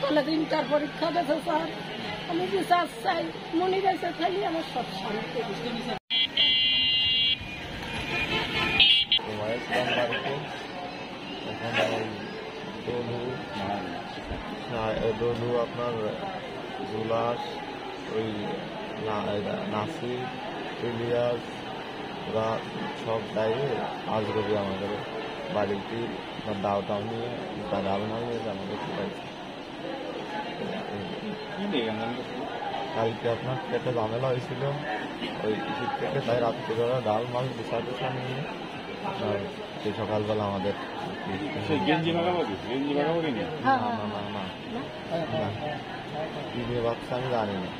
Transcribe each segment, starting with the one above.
কলেজে ইন্টার পরীক্ষা দিয়েছে স্যার। আমি বিচার চাই মনে গেছে খালি আমার সব শান্তি। হ্যাঁ, আপনার জুলাস ওই নাসির ইলিয়াস ওরা সব যাইয়ে আজগবি আমাদের বাড়িতে দাও দাও নিয়ে মাল নিয়ে আমাদের পাইছে কি নিয়ে গেলেন কালকে আপনার পেটে ঝামেলা হয়েছিল। ওই শীত থেকে তাই রাত্রে ওরা ডাল মাল দিশা দিশা নিয়ে আপনার সেই সকালবেলা আমাদের না না না না। না কি নিয়ে ভাবছে আমি জানি না।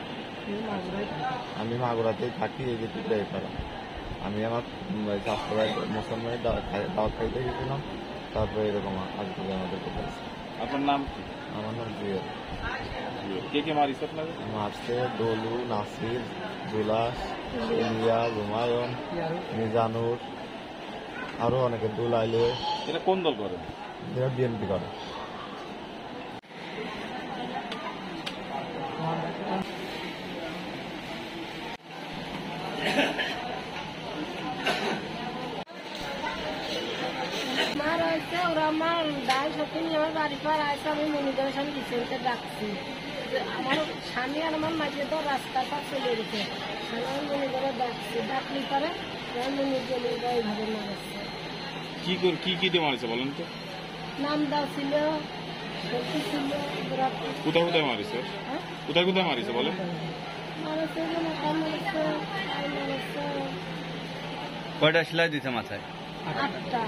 আমি মাগুরাতেই থাকি এই যে টুকরাই পাড়া। আমি আমার স্বাস্থ্য মুসলমানের দাওয়াত খাইতে গেছিলাম। তারপরে এরকম আজকে আমাদের কোথায় আপনার নাম কি? আমার নাম জুয়েল কে কে মারিস আপনাদের? মারছে দলু নাসির দুলাস ইলিয়া রুমায়ন মিজানুর আরও অনেকে দুলাইলে। এটা কোন দল করে? এরা বিএনপি করে মার হয়েছে ওরা আমার ডাল আমার বাড়ি পার আসে আমি মনে করে আমি কিচেনতে ডাকছি। আমার স্বামী আর আমার মাঝে তো রাস্তাটা চলে গেছে। আমি মনে করে ডাকছি ডাকলি পরে আমার মনে করে এইভাবে মারাচ্ছে কি করে কি কি দিয়ে মারিছে বলেন তো? নাম দাও ছিল ছিল কোথায় কোথায় মারিছে? হ্যাঁ? কোথায় কোথায় মারিছে মারাচ্ছে কয়টা সেলাই দিতে মাথায়? আটটা।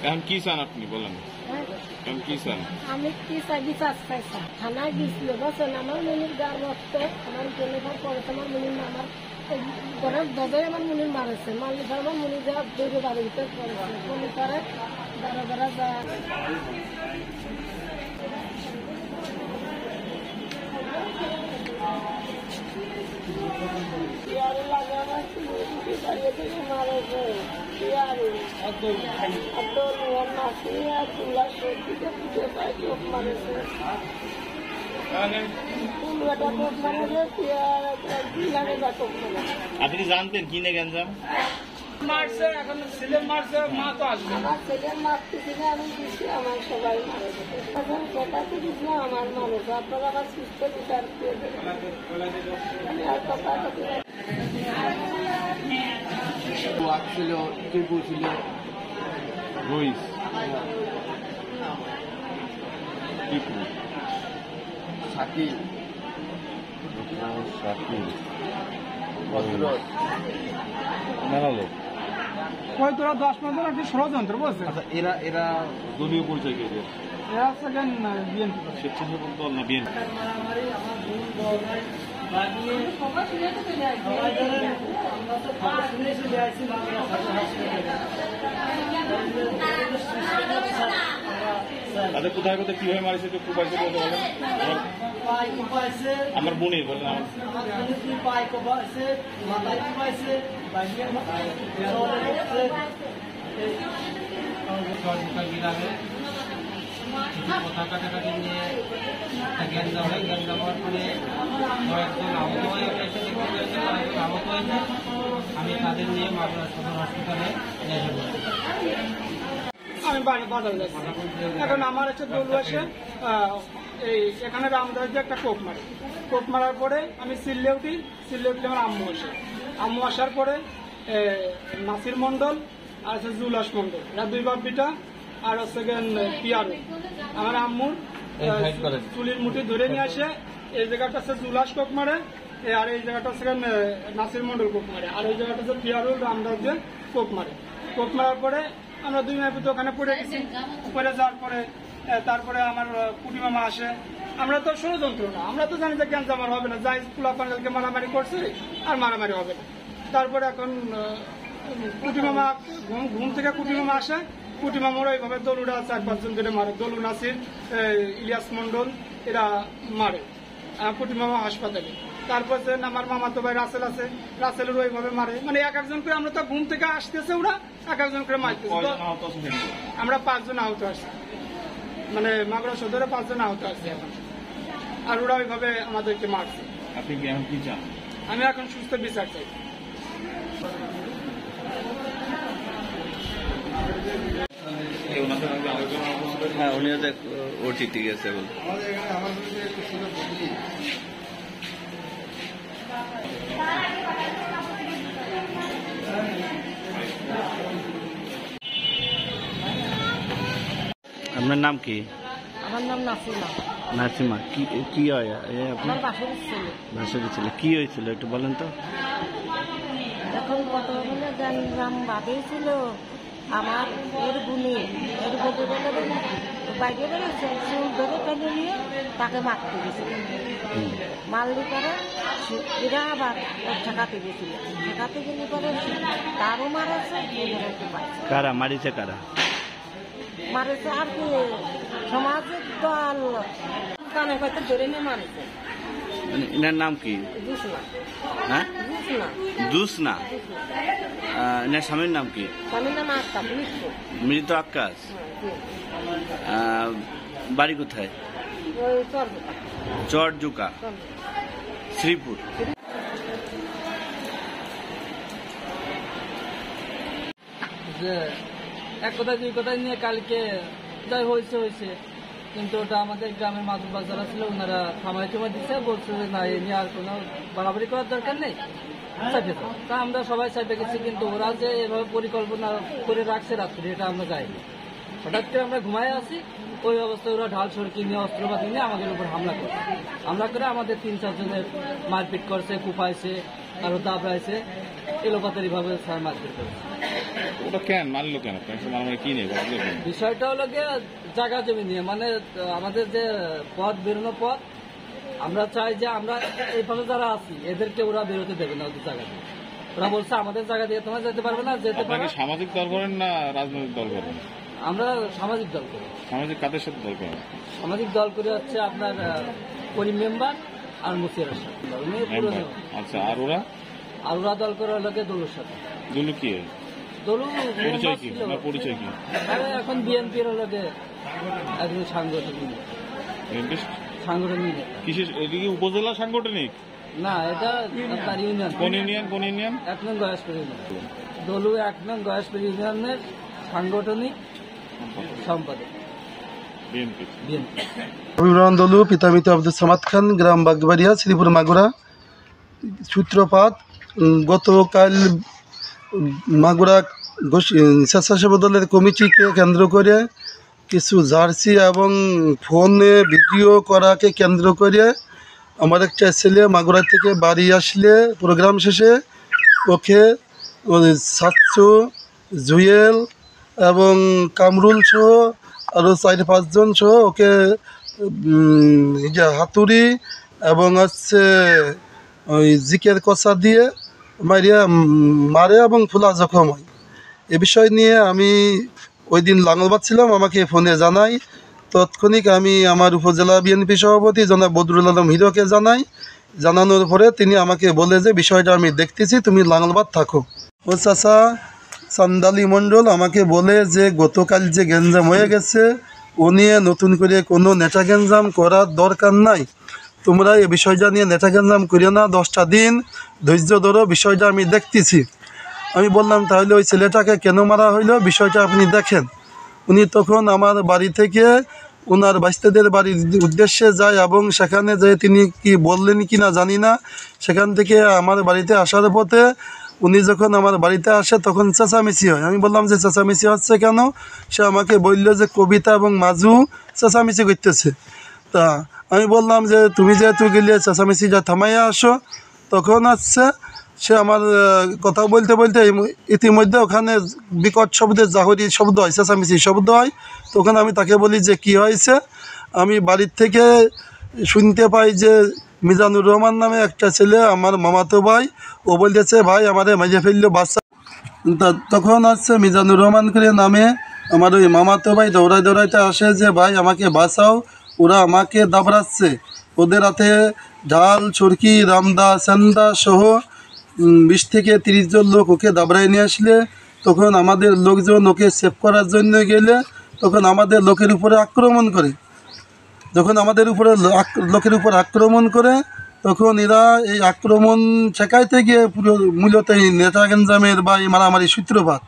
এখন কি চান আপনি বলেন। হ্যাঁ। এখন কি চান? আমি কি চাই বিচার চাইছা থানায় গেছিল বসেন আমার মনির গার রক্ত আমার জেনেভার পড়েছে আমার মনির আমার এই ঘরের দবে আমার মনির মারেছে মারলে পরে আমার মনির যা দৌড়ে বাড়ির ভিতরে পড়েছে মনে করে দাঁড়া দাঁড়া যা। লাগে আমার চুলি দাঁড়িয়ে থেকে মারেছে চেয়ারে একদম নাচি আর তুলা সবজিটা পুজো পাই চোখ মারেছে ফুলগাটা চোখ মারেছে চেয়ার দিলারে বা চোখ মারেছে আপনি জানতেন কি নিয়ে গেঞ্জাম মারছে এখন ছেলে মারছে মা তো আসবে আমার ছেলের মারতেছি না আমি দিচ্ছি আমার সবাই মারেছে এখন কথাতে দিচ্ছি না আমার মারেছে আপনারা আবার সুস্থ বিচার করে দেবেন আমি আর কথা কথা ওয়াক ছিল টিপু ছিল রইস। টিপু। সাকি শাকিল। হজরত মেলা লোক তোরা দশ পনেরো একটি ষড়যন্ত্র বলছে আচ্ছা এরা এরা দলীয় পরিচয় কে এদের? এরা সেকেন্ড বিএনপি। স্বেচ্ছাসেবক দল না বিএনপি? তাদের কোথায় কোথায় কীভাবে মারিছে একটু পাইছে বলতে বলেন আমার- আমার বোনের বলেন আমার গ্রামে আমি তাদের নিয়ে মাগুরা সদর যাব আমি বাড়ি যাচ্ছি। এখন আমার হচ্ছে দলু আসে আহ, এই এখানে রামদাস একটা কোপ মারে। কোপ মারার পরে আমি সিল্লে উঠি সিল্লে উঠলে আমার আম্মু আসে। আম্মু আসার পরে নাসির মন্ডল আর হচ্ছে জুলাস মন্ডল এরা দুই বাপ বিটা আর হচ্ছে পিয়ারু আমার আম্মুর চুলির মুঠি ধরে নিয়ে আসে এই জায়গাটা হচ্ছে জুলাস কোপ মারে আর এই জায়গাটা হচ্ছে নাসির মন্ডল কোপ মারে আর ওই জায়গাটা হচ্ছে পিয়ারুল রামদাস যে কোপ মারে। কোপ মারার পরে আমরা দুই মাস ওখানে পড়ে গেছি। পড়ে যাওয়ার পরে তারপরে আমার কুটি মামা আসে। আমরা তো ষড়যন্ত্র না আমরা তো জানি যে ক্যান্সার আমার হবে না। যাই পোলা পান্ডালকে মারামারি করছি আর মারামারি হবে না। তারপরে এখন কুটি মামা ঘুম থেকে কুটি মামা আসে। কুটি মামার ওইভাবে দলুরা চার পাঁচজন ধরে মারে। দলু নাসির ইলিয়াস মন্ডল এরা মারে কুটি মামা হাসপাতালে। তারপর যে আমার মামা তো ভাই রাসেল আছে রাসেলের ওইভাবে মারে। মানে এক একজন করে আমরা তো ঘুম থেকে আসতেছে ওরা এক একজন করে মারতেছে। আমরা পাঁচজন আহত আছি। মানে মাগুরা সদরে পাঁচজন আহত আছে এখন। আর ওরা ওইভাবে আমাদেরকে মারছে। আপনি কি এখন কি চান? আমি এখন সুস্থ বিচার চাই। হ্যাঁ উনিও দেখ ও ঠিক ঠিক আপনার নাম কি? আমার নাম নাসিমা। নাসিমা কি কি হয়? আপনার আমার বাসের ছেলে। কি হয়েছিল একটু বলেন তো। এখন কত বলে গ্রাম বাঁধিয়েছিল আমার এর গুণে এর বলতে গেলে বাইরে বেরোচ্ছে চুল ধরে টেনে নিয়ে? তাকে মারতে গেছিল মারলি পরে এরা আবার ওর ঠেকাতে গেছিল। ঠেকাতে গেলে পরে তারও মারেছে কারা? মারিছে কারা? মারেছে আর কি? সমাজের দল। কানে কয়তো ধরে নিয়ে মারেছে। এনার নাম কি? হ্যাঁ? বুঝ না দুস না আহ, এনার স্বামীর নাম কি? মৃত আকাশ আহ, বাড়ি কোথায়? ওই চর্বি চর জুকা শ্রীপুর। যে এক কথা দুই কথা নিয়ে কালকে যাই হয়েছে হয়েছে কিন্তু ওটা আমাদের গ্রামের মাদুর বাজারা ছিল ওনারা থামাই টুমাই দিচ্ছে বলছে যে না, এ নিয়ে আর কোনো বাড়াবাড়ি করার দরকার নেই। তা আমরা সবাই চাপে গেছি, কিন্তু ওরা যে এভাবে পরিকল্পনা করে রাখছে রাত্রে, এটা আমরা যাইনি। হঠাৎ করে আমরা ঘুমায় আসি ওই অবস্থায় ওরা ঢাল সরকি নিয়ে অস্ত্রপাতি নিয়ে আমাদের উপর হামলা করছে। হামলা করে আমাদের তিন চারজনের মারপিট করছে কুপাইছে আরও দাবড়াইছে এলোপাতারি ভাবে স্যার মারপিট করছে ওটা কেন? মারলো কেন? মারামারি কি নেই বিষয়টা হলো গিয়ে জায়গা জমি নিয়ে। মানে আমাদের যে পথ বেরোনো পথ আমরা চাই যে আমরা এইভাবে যারা আছি এদেরকে ওরা বেরোতে দেবে না ওদের জায়গা দিয়ে। ওরা বলছে আমাদের জায়গা দিয়ে তোমরা যেতে পারবে না যেতে পারবে সামাজিক দল করেন না রাজনৈতিক দল করেন? আমরা সামাজিক দল করি। সামাজিক কাদের সাথে দল করেন? সামাজিক দল করে হচ্ছে আপনার করিম মেম্বার আর পুরনো মেম্বার। আচ্ছা আর ওরা? আর ওরা দল করে লোকে দলুর সাথে? দুলু কি? দলু পরিচয় কি। পরিচয় কি? এখন বিএনপির লোকে একজন সাংগঠনিক। সাংগঠনিক। কিসের? এদিকে উপজেলা সাংগঠনিক? না এটা আপনার ইউনিয়ন। কোন ইউনিয়ন? কোন ইউনিয়ন? এক নং গয়াসপুর ইউনিয়ন দলু এক নং গয়াসপুর ইউনিয়নের সাংগঠনিক সম্পাদক। অভিমান দলু পিতামিত আব্দুল সামাদ খান গ্রাম বাগবাড়িয়া শ্রীপুর মাগুরা। সূত্রপাত গতকাল মাগুরা স্বেচ্ছাসেবক দলের কমিটিকে কেন্দ্র করে কিছু জার্সি এবং ফোনে ভিডিও করাকে কেন্দ্র করে আমার একটা ছেলে মাগুরা থেকে বাড়ি আসলে প্রোগ্রাম শেষে ওকে সাতশো জুয়েল এবং কামরুল সহ আরও চার, পাঁচজন সহ ওকে হাতুড়ি এবং হচ্ছে ওই জিকের কষা দিয়ে মারিয়া মারে এবং ফুলা জখম হয়। এ বিষয় নিয়ে আমি ওই দিন লাঙ্গলবাদ ছিলাম, আমাকে ফোনে জানাই তৎক্ষণিক আমি আমার উপজেলা বিএনপি সভাপতি জনাব বদরুল আলম হিরোকে জানাই। জানানোর পরে তিনি আমাকে বলে যে, বিষয়টা আমি দেখতেছি, তুমি লাঙ্গলবাদ থাকো। ও চাচা চান্দালি মণ্ডল আমাকে বলে যে, গতকাল যে গ্যাঞ্জাম হয়ে গেছে, ও নিয়ে নতুন করে কোনো নেটা গ্যাঞ্জাম করার দরকার নাই। তোমরা এই বিষয়টা নিয়ে নেটা গ্যাঞ্জাম করিও না, দশটা দিন ধৈর্য ধরো, বিষয়টা আমি দেখতেছি। আমি বললাম, তাহলে ওই ছেলেটাকে কেন মারা হইল? বিষয়টা আপনি দেখেন। উনি তখন আমার বাড়ি থেকে ওনার বাস্তাদের বাড়ির উদ্দেশ্যে যায় এবং সেখানে যে তিনি কি বললেন কি না জানি না। সেখান থেকে আমার বাড়িতে আসার পথে উনি যখন আমার বাড়িতে আসে, তখন চেঁচামেচি হয়। আমি বললাম যে, চেঁচামেচি হচ্ছে কেন? সে আমাকে বলল যে, কবিতা এবং মাজু চেঁচামেচি করতেছে। তা আমি বললাম যে, তুমি যেহেতু গেলে চেঁচামেচিটা থামাইয়া আসো। তখন হচ্ছে সে আমার কথা বলতে বলতে ইতিমধ্যে ওখানে বিকট শব্দে জাহরি শব্দ হয়, চেঁচামেচি শব্দ হয়। তখন আমি তাকে বলি যে, কি হয়েছে? আমি বাড়ির থেকে শুনতে পাই যে মিজানুর রহমান নামে একটা ছেলে আমার মামাতো ভাই, ও বলতেছে, ভাই আমাদের মেজে ফেলল, বাচ্চা। তখন হচ্ছে মিজানুর রহমান করে নামে আমার ওই মামাতো ভাই দৌড়াই দৌড়াইতে আসে যে, ভাই, আমাকে বাঁচাও, ওরা আমাকে দাবড়াচ্ছে। ওদের হাতে ঢাল চরকি রামদা সেন্দা সহ বিশ থেকে তিরিশ জন লোক ওকে দাবড়াই নিয়ে আসলে। তখন আমাদের লোকজন ওকে সেভ করার জন্য গেলে তখন আমাদের লোকের উপরে আক্রমণ করে। যখন আমাদের উপরে লোকের উপর আক্রমণ করে, তখন এরা এই আক্রমণ ঠেকাইতে গিয়ে পুরো মূলত এই নেতা গেঞ্জামের বা এই মারামারি সূত্রপাত।